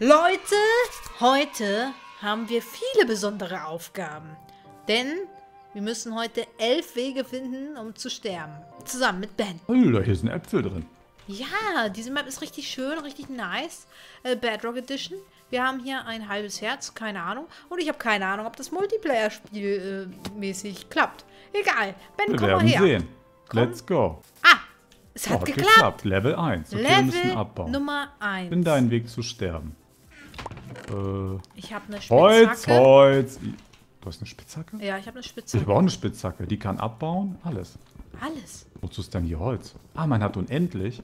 Leute, heute haben wir viele besondere Aufgaben. Denn wir müssen heute elf Wege finden, um zu sterben. Zusammen mit Ben. Alter, hier sind Äpfel drin. Ja, diese Map ist richtig schön, richtig nice. Äh, Bedrock Edition. Wir haben hier ein halbes Herz, keine Ahnung. Und ich habe keine Ahnung, ob das Multiplayer-Spiel äh, mäßig klappt. Egal. Ben, Wir komm mal werden her. sehen. Komm. Let's go. Ah, es Oh, hat geklappt. Level 1. Okay, wir müssen Level abbauen. Nummer 1. Bin deinen Weg zu sterben. Äh, Ich habe eine Holz, Spitzhacke. Holz. Du hast eine Spitzhacke? Ja, ich habe eine Ich Spitzhacke. habe auch eine Spitzhacke. Die kann abbauen. Alles. Alles. Wozu ist denn hier Holz? Ah, man hat unendlich.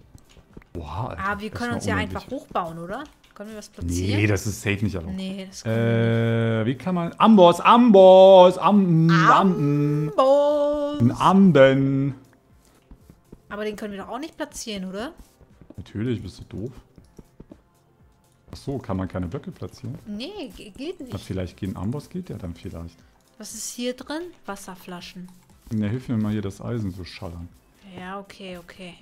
Oha, Alter, Ah, wir können uns ja unendlich. einfach hochbauen, oder? Können wir was platzieren? Nee, das ist safe nicht erlaubt. Nee, das wir Äh, wie kann man... Amboss, Amboss, Am... Am... nicht. Boss. Ein Amben. Aber den können wir doch auch nicht platzieren, oder? Natürlich, bist du doof. So, kann man keine Blöcke platzieren? Nee, ge- geht nicht. vielleicht gehen Amboss geht ja dann vielleicht. Was ist hier drin? Wasserflaschen. Na, hilf mir mal hier das Eisen zu schallern. Ja, okay, okay.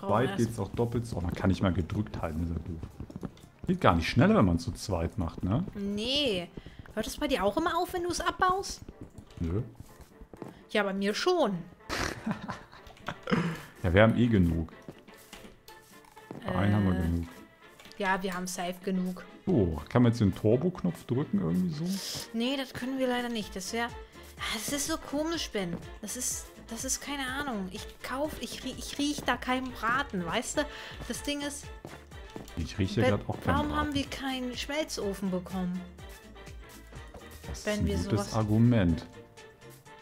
Weit geht's auch doppelt so. Oh, man kann nicht mal gedrückt halten, ist ja doof. Geht gar nicht schneller, wenn man zu zweit macht, ne? Nee. Hört das bei dir auch immer auf, wenn du es abbaust? Nö. Ja, bei mir schon. Ja, wir haben eh genug. Für einen haben wir Äh. genug. Ja, wir haben safe genug. Oh, kann man jetzt den Turbo-Knopf drücken irgendwie so? Nee, das können wir leider nicht. Das wäre... Das ist so komisch, Ben. Das ist... Das ist keine Ahnung. Ich kauf... Ich, ich riech da keinen Braten, weißt du? Das Ding ist... Ich rieche gerade auch keinen warum haben Braten. wir keinen Schmelzofen bekommen? Das wenn ist wir ein gutes sowas- Argument.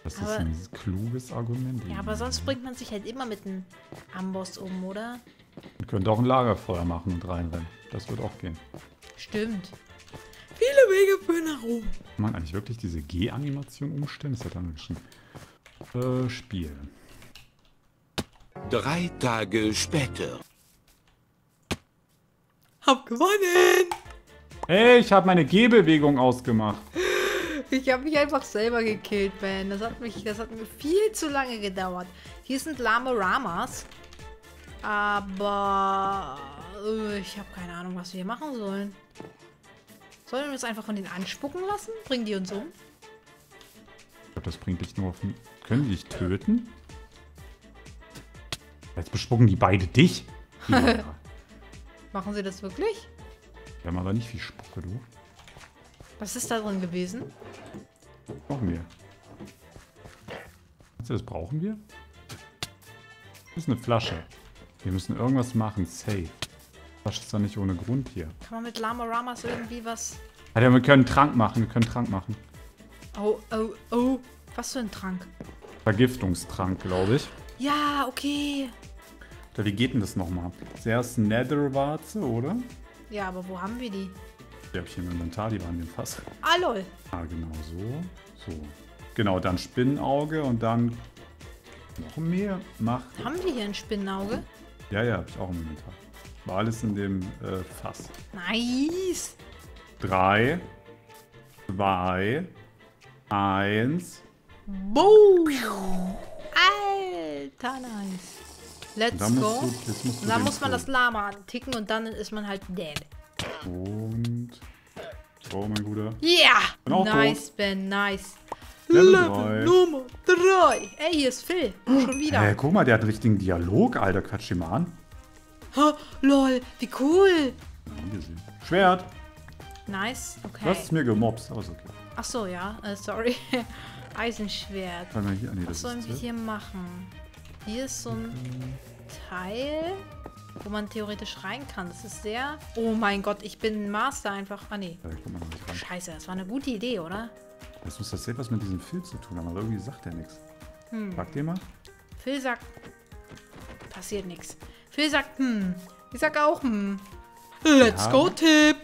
Das ist Aber- ein kluges Argument. Ja, aber sonst bringt man sich halt immer mit einem Amboss um, oder? Man könnte auch ein Lagerfeuer machen und reinrennen. Das wird auch gehen. Stimmt. Viele Wege führen nach oben. Kann man eigentlich wirklich diese G-Animation umstellen? Das ist ja dann schon. Äh, Spiel. Drei Tage später. Hab gewonnen! Ey, ich habe meine G-Bewegung ausgemacht. Ich habe mich einfach selber gekillt, Ben. Das hat, mich, das hat mir viel zu lange gedauert. Hier sind Lama-Ramas. Aber äh, ich habe keine Ahnung, was wir hier machen sollen. Sollen wir uns einfach von denen anspucken lassen? Bringen die uns um? Ich glaube, das bringt dich nur auf. Können die dich töten? Jetzt bespucken die beide dich. Ja, Machen sie das wirklich? wir haben aber nicht viel Spucke, du. Was ist da drin gewesen? Noch mehr. Meinst du, das brauchen wir? Das ist eine Flasche. Wir müssen irgendwas machen. Safe. Flasche ist doch nicht ohne Grund hier. Kann man mit Lama-Ramas irgendwie was... Alter, wir können Trank machen. Wir können Trank machen. Oh, oh, oh. Was für ein Trank? Vergiftungstrank, glaube ich. Ja, okay. Wie geht denn das nochmal? Zuerst Netherwarze, oder? Ja, aber wo haben wir die? Die habe ich hier im Inventar, die waren dem Fass. Ah, lol. Ah, genau so. So. Genau, dann Spinnenauge und dann noch mehr Macht. Haben wir hier ein Spinnenauge? Ja, ja, habe ich auch im Inventar. War alles in dem äh, Fass. Nice. Drei, zwei, eins. Boom. Alter, nice. Let's Da musst go. du, Und dann muss man Tod. das Lama anticken und dann ist man halt dead. Und. Oh, mein Guter. Yeah! Nice, Ben, nice. Level drei. Nummer 3. Ey, hier ist Phil. Schon wieder. Äh, guck mal, der hat richtigen Dialog, Alter. Quatsch ihn mal an. Ha, lol, wie cool. Nie gesehen. Schwert. Nice, okay. Du hast es mir gemobst, aber ist okay. Ach so, ja, äh, sorry. Eisenschwert. Warte mal hier. Nee, Was sollen wir hier machen? Hier ist so ein Teil, wo man theoretisch rein kann. Das ist sehr... Oh mein Gott, ich bin ein Master einfach. Ah, nee. Da. Scheiße, das war eine gute Idee, oder? Das muss das sehr was mit diesem Film zu tun haben, aber irgendwie sagt er nichts. Hm. Frag den mal. Phil sagt... Passiert nichts. Phil sagt, hm. Ich sag auch, hm. Let's Ja. go, Tipp.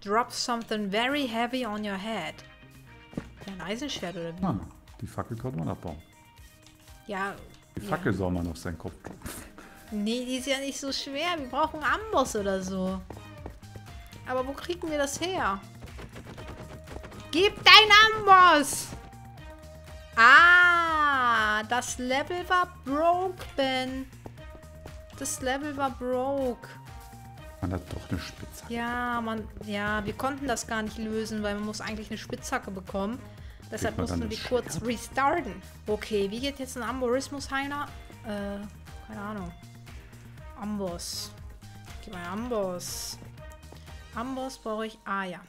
Drop something very heavy on your head. Ja, ein Eisenschwert oder wie? Ah, die Fackel konnte man abbauen. Ja, Die Ja. Fackel soll man auf seinen Kopf tun. Nee, die ist ja nicht so schwer. Wir brauchen Amboss oder so. Aber wo kriegen wir das her? Gib dein Amboss! Ah, das Level war broken. Das Level war broke. Man hat doch eine Spitzhacke. Ja, man, ja, wir konnten das gar nicht lösen, weil man muss eigentlich eine Spitzhacke bekommen. Deshalb mussten wir kurz Schwert? restarten. Okay, wie geht jetzt ein Amborismus-Heiler? Äh, keine Ahnung. Amboss. Gib mal Amboss. Amboss brauche ich. Ah ja.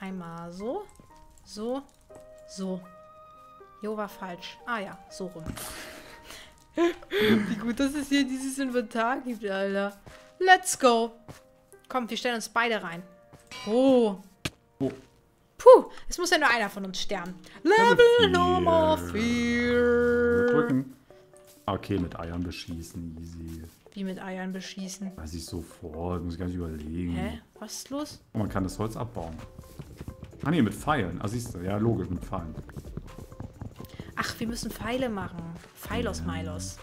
Einmal so. So. So. Jo, war falsch. Ah ja, so rum. Wie gut, dass es hier dieses Inventar gibt, Alter. Let's go. Komm, wir stellen uns beide rein. Oh. Oh, Puh, es muss ja nur einer von uns sterben. Level. Nummer wir 4. drücken. Okay, mit Eiern beschießen, easy. Wie mit Eiern beschießen. Weiß ich sofort, muss ich gar nicht überlegen. Hä? Was ist los? Und man kann das Holz abbauen. Ah ne, mit Pfeilen. Ah, siehst du, ja, logisch, mit Pfeilen. Ach, wir müssen Pfeile machen. Pfeilos Milos.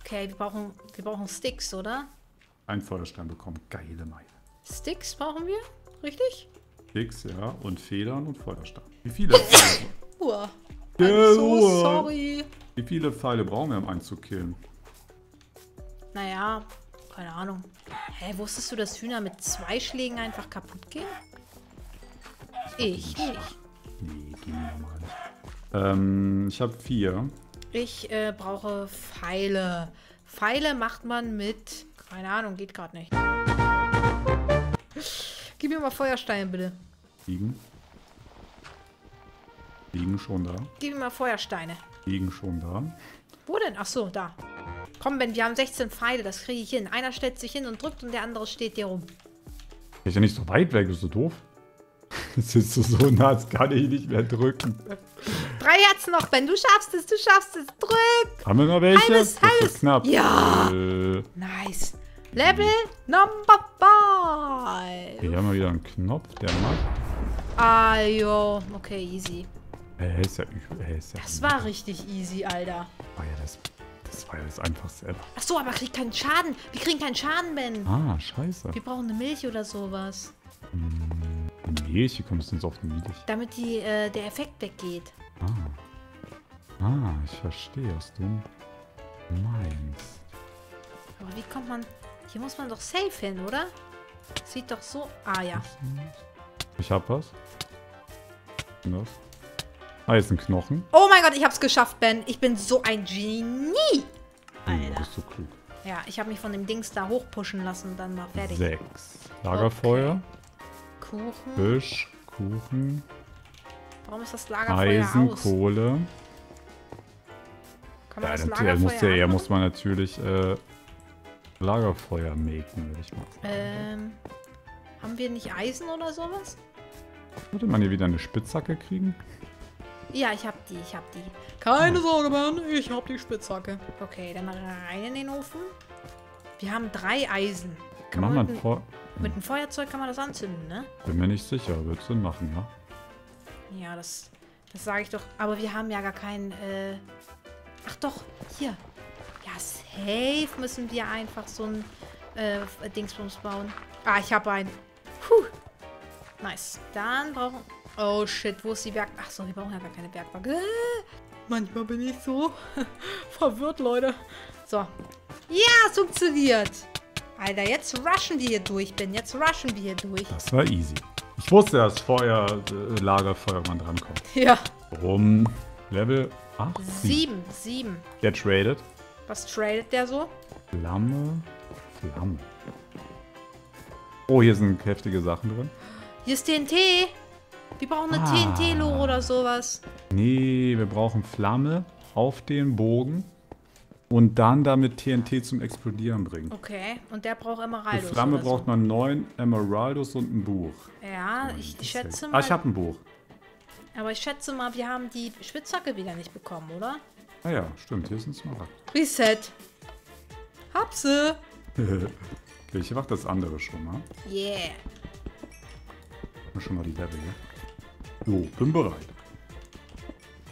Okay, wir brauchen, wir brauchen Sticks, oder? Ein Feuerstein bekommen. Geile Meile. Sticks brauchen wir? Richtig? Sticks, ja, und Federn und Feuerstein. Wie viele Uah. I'm so sorry. wie viele Pfeile brauchen wir, um einen zu killen? Naja, keine Ahnung. Hä, wusstest du, dass Hühner mit zwei Schlägen einfach kaputt gehen? Ich nicht. Ähm, ich habe vier. Ich äh, brauche Pfeile. Pfeile macht man mit. Keine Ahnung, geht gerade nicht. Gib mir mal Feuersteine, bitte. Liegen. Liegen schon da. Gib mir mal Feuersteine. Liegen schon da. Wo denn? Ach so, da. Komm, Ben, wir haben 16 Pfeile, das kriege ich hin. Einer stellt sich hin und drückt und der andere steht dir rum. Ist ja nicht so weit weg, bist du doof? Jetzt sitzt du so nah, jetzt kann ich nicht mehr drücken. Drei Herzen noch, Ben, du schaffst es, du schaffst es. Drück! Haben wir noch welche? Halbes, halbes. knapp. Ja. Äh, Nice. Level Number 5. hier haben wir wieder einen Knopf, der macht. Ah, jo. Okay, easy. Äh, ist ja. Äh, ist ja Das war richtig easy, Alter. Oh ja, das, das war ja das einfachste ever. Ach so, aber kriegt keinen Schaden. Wir kriegen keinen Schaden, Ben. Ah, scheiße. Wir brauchen eine Milch oder sowas. Milch, wie kommst du denn so auf die Milch? Damit die, äh, der Effekt weggeht. Ah. Ah, ich verstehe, was du meinst. Aber wie kommt man... Hier muss man doch safe hin, oder? Sieht doch so... Ah, ja. Ich hab was. Was? Ah, jetzt ein Knochen. Oh mein Gott, ich hab's geschafft, Ben. Ich bin so ein Genie. Oh, du Alter. bist so klug. Ja, ich habe mich von dem Dings da hochpushen lassen und dann mal fertig. Sechs. Lagerfeuer, Kuchen. Fisch, Kuchen, Warum ist das Lagerfeuer Eisen, aus? Kohle. Kann man Ja, das natürlich, Lagerfeuer muss, ja, er muss man natürlich äh, Lagerfeuer maken, würde ich mal sagen. Ähm, haben wir nicht Eisen oder sowas? Würde man hier wieder eine Spitzhacke kriegen? Ja, ich hab die, ich hab die. Keine Sorge, Ben, ich hab die Spitzhacke. Okay, dann rein in den Ofen. Wir haben drei Eisen. Kann Mach man mit, ein mit einem Feuerzeug kann man das anzünden, ne? Bin mir nicht sicher, wird Sinn machen, ja? Ja, das, das sage ich doch. Aber wir haben ja gar keinen, äh... Ach doch, hier. Ja, safe müssen wir einfach so ein äh, Dingsbums bauen. Ah, ich habe einen. Puh. Nice. Dann brauchen... Oh, shit, wo ist die Werk... Ach so, wir brauchen ja gar keine Werkbank. Äh, manchmal bin ich so verwirrt, Leute. So. Ja, es funktioniert. Alter, jetzt rushen wir hier durch, Ben. Jetzt rushen wir hier durch. Das war easy. Ich wusste, dass Feuer, äh, Lagerfeuer man drankommt. Ja. Warum? Level 8? Sieben, sieben. Der traded. Was tradet der so? Flamme. Flamme. Oh, hier sind heftige Sachen drin. Hier ist TNT. Wir brauchen eine Ah. TNT-Lore oder sowas. Nee, wir brauchen Flamme auf den Bogen und dann damit TNT zum Explodieren bringen. Okay, und der braucht Für Emeraldos. Flamme oder braucht man neun Emeraldos und ein Buch. So. Ja, ich schätze Ah, mal. ich habe ein Buch. aber ich schätze mal, wir haben die Spitzhacke wieder nicht bekommen, oder? Ah ja, stimmt, hier ist ein Smaragd. Reset. Hapse. okay, ich mach das andere schon mal. Yeah. Schon mal die Level hier. So, bin bereit.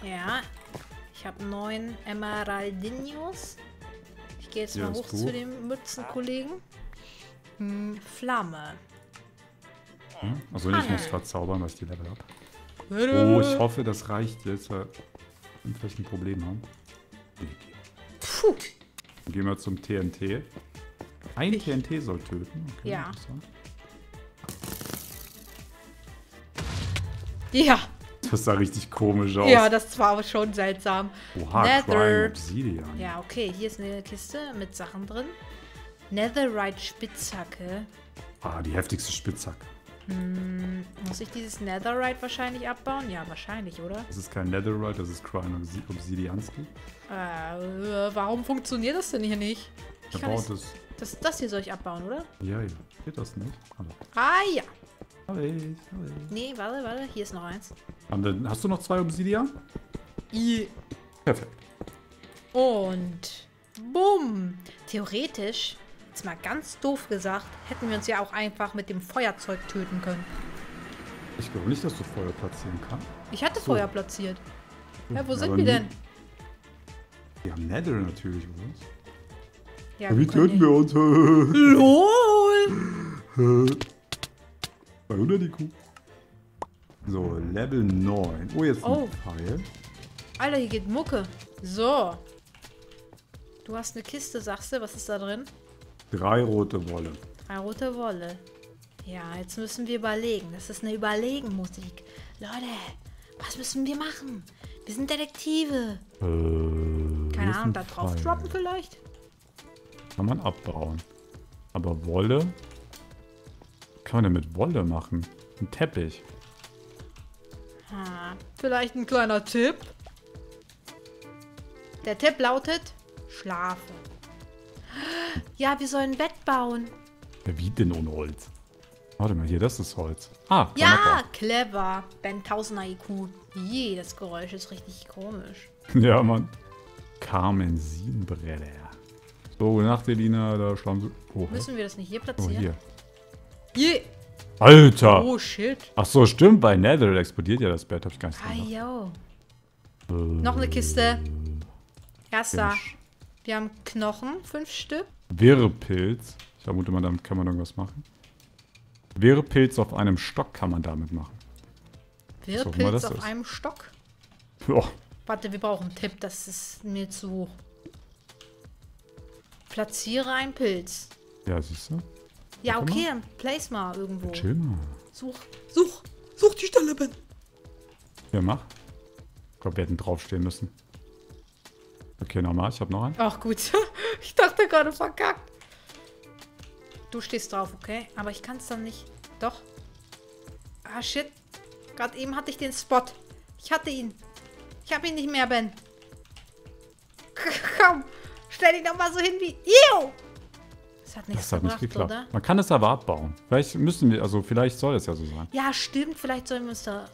Ja. Ich habe neun Emeraldinos. Ich gehe jetzt Ja, mal hoch zu dem Mützenkollegen. Hm, Flamme. Hm? Also ich muss verzaubern, was ich die Level habe. Oh, ich hoffe, das reicht jetzt, weil wir vielleicht ein Problem haben. Puh. Dann gehen wir zum TNT. Ein TNT soll töten. Okay, Ja. Ja. Das sah richtig komisch aus. Ja, das war aber schon seltsam. Oha, Nether. Obsidian. Ja, okay, hier ist eine Kiste mit Sachen drin. Netherite Spitzhacke. Ah, die heftigste Spitzhacke. Muss ich dieses Netherite wahrscheinlich abbauen? Ja, wahrscheinlich, oder? Das ist kein Netherite, das ist Crying Obsi- Obsidianski. Äh, warum funktioniert das denn hier nicht? Ich Er baut es. das, das hier soll ich abbauen, oder? Ja, ja. Geht das nicht? Aber. Ah ja. Hab ich, hab ich. Nee, warte, warte. Hier ist noch eins. Hast du noch zwei Obsidian? I. Perfekt. Und bumm. Theoretisch, jetzt mal ganz doof gesagt, hätten wir uns ja auch einfach mit dem Feuerzeug töten können. Ich glaube nicht, dass du Feuer platzieren kannst. Ich hatte So. Feuer platziert. Ja, wo Ja, sind wir denn? Wir haben Nether natürlich, oder? Ja, Wie töten wir uns? LOL! 200 IQ. So, Level 9. Oh, jetzt ein Oh. Pfeil. Alter, hier geht Mucke. So. Du hast eine Kiste, sagst du? Was ist da drin? Drei rote Wolle. Eine rote Wolle. Ja, jetzt müssen wir überlegen. Das ist eine Überlegen-Musik. Leute, was müssen wir machen? Wir sind Detektive. Äh, Keine Ahnung, ein da drauf droppen vielleicht? Kann man abbauen. Aber Wolle? Kann man denn mit Wolle machen? Ein Teppich. Vielleicht ein kleiner Tipp. Der Tipp lautet, schlafe. Ja, wir sollen ein Bett bauen. Wie denn ohne Holz? Warte mal, hier, das ist Holz. Ah, Ja, clever. Ben 1000er IQ. Je, das Geräusch ist richtig komisch. Ja, Mann. Carmensinbrille. So, gute Nacht, Elina. Da schlafen sie. Oh? Müssen wir das nicht hier oh platzieren? hier. Je. Alter! Oh, shit. Ach so, stimmt. Bei Nether explodiert ja das Bett. Hab ich gar nicht Ah, gemacht. yo. Äh, Noch eine Kiste. Erster. Mensch. Wir haben Knochen, fünf Stück. Wirrpilz. Ich vermute mal, damit kann man irgendwas machen. Wirrpilz auf einem Stock kann man damit machen. Wirrpilz das auf ist. einem Stock. Oh, Warte, wir brauchen einen Tipp. Das ist mir zu hoch. Platziere einen Pilz. ja, siehst du? Ja, Warte okay, dann place mal irgendwo. Chill mal. Such, such, such die Stelle, Ben. Ja, mach. Ich glaube, wir hätten draufstehen müssen. Okay, nochmal. Ich habe noch einen. Ach gut, ich dachte gerade verkackt. Du stehst drauf, okay? Aber ich kann es dann nicht. Doch. Ah, shit. Gerade eben hatte ich den Spot. Ich hatte ihn. Ich habe ihn nicht mehr, Ben. Komm, stell ihn doch mal so hin wie... Ew! Das hat nichts Das hat nicht gebracht, geklappt. oder? Man kann es aber abbauen. Vielleicht müssen wir, also vielleicht soll es ja so sein. Ja, stimmt. Vielleicht sollen wir uns da...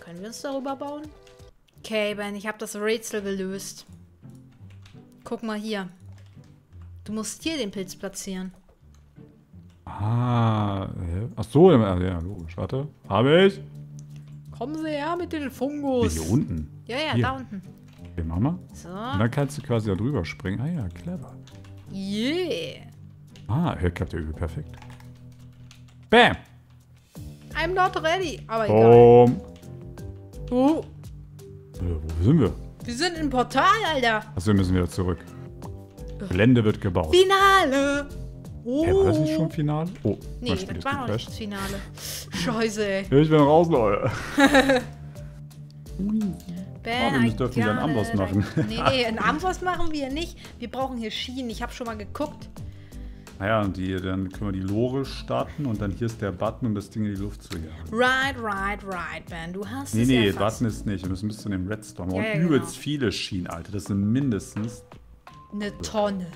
Können wir uns darüber bauen? Okay, Ben, ich habe das Rätsel gelöst. Guck mal hier. Du musst hier den Pilz platzieren. Ah, hä? ach so, ja, logisch. Warte. Habe ich? Kommen Sie her mit den Fungus. hier unten. Ja, ja, Hier. da unten. Okay, Mama. So. Und dann kannst du quasi da drüber springen. Ah ja, clever. Yeah. Ah, hier klappt der übel perfekt. Bam! I'm not ready. Aber egal. Boom! Oh, Äh, wo sind wir? wir sind im Portal, Alter. Achso, wir müssen wieder zurück. Gelände wird gebaut. Finale. Oh. Hä, war das nicht schon Finale? Oh, Nee, das war noch nicht das Finale. Scheiße, ey. Ja, ich bin raus, Leute. Ben, wir I dürfen wieder einen Amboss it. machen. Nee, nee, einen Amboss machen wir nicht. Wir brauchen hier Schienen. Ich habe schon mal geguckt. Naja, und die, dann können wir die Lore starten und dann hier ist der Button, um das Ding in die Luft zu jagen. Right, right, right, Ben. Du hast Nee, es nee, erfasst. Button ist nicht. Wir müssen bis zu dem Redstone. Ja, und ja, übelst genau. viele Schienen, Alter. Das sind mindestens, Eine Tonne.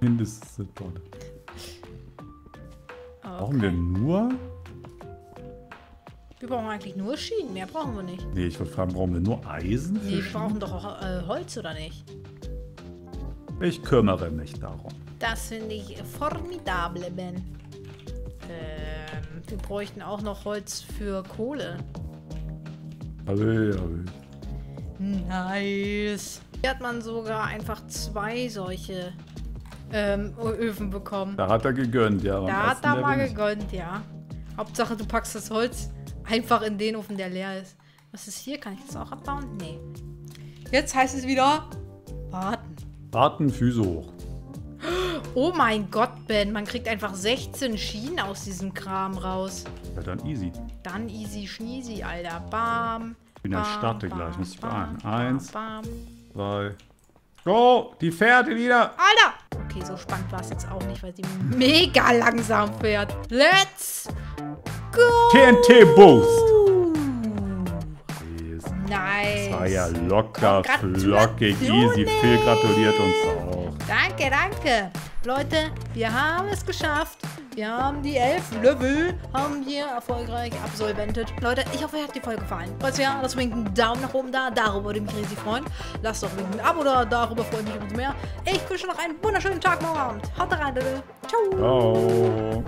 mindestens eine Tonne. Brauchen Okay. wir nur? Wir brauchen eigentlich nur Schienen. Mehr brauchen wir nicht. Nee, ich wollte fragen, brauchen wir nur Eisen? Nee, wir brauchen doch auch äh, Holz, oder nicht? Ich kümmere mich darum. Das finde ich formidable, Ben. Ähm, wir bräuchten auch noch Holz für Kohle. Also, ja, Nice. Hier hat man sogar einfach zwei solche ähm, Öfen bekommen. da hat er gegönnt, ja. Da hat er mal gegönnt, ja. Hauptsache, du packst das Holz einfach in den Ofen, der leer ist. Was ist hier? Kann ich das auch abbauen? Nee. Jetzt heißt es wieder warten. Warten, Füße hoch. Oh mein Gott, Ben. Man kriegt einfach 16 Schienen aus diesem Kram raus. Ja, dann easy. Dann easy schneezy, Alter. Bam. Ich bin ja bam, starte bam, gleich, muss ich beeilen. Eins, Bam, bam. zwei. Go! Die Pferde wieder! Alter! Okay, so spannend war es jetzt auch nicht, weil sie mega langsam fährt. Let's go! TNT Boost! Nice. Das war ja locker, Gratulationen. flockig, easy. Phil gratuliert uns auch. Danke, danke. Leute, wir haben es geschafft. Wir haben die elf Level, haben wir erfolgreich absolventet. Leute, ich hoffe, euch hat die Folge gefallen. Falls ja, lasst unbedingt einen Daumen nach oben da. Darüber würde ich mich riesig freuen. Lasst doch ein Abo da. Darüber freue ich mich umso mehr. Ich wünsche noch einen wunderschönen Tag, morgen Abend. Haut rein, Leute. Ciao. Ciao.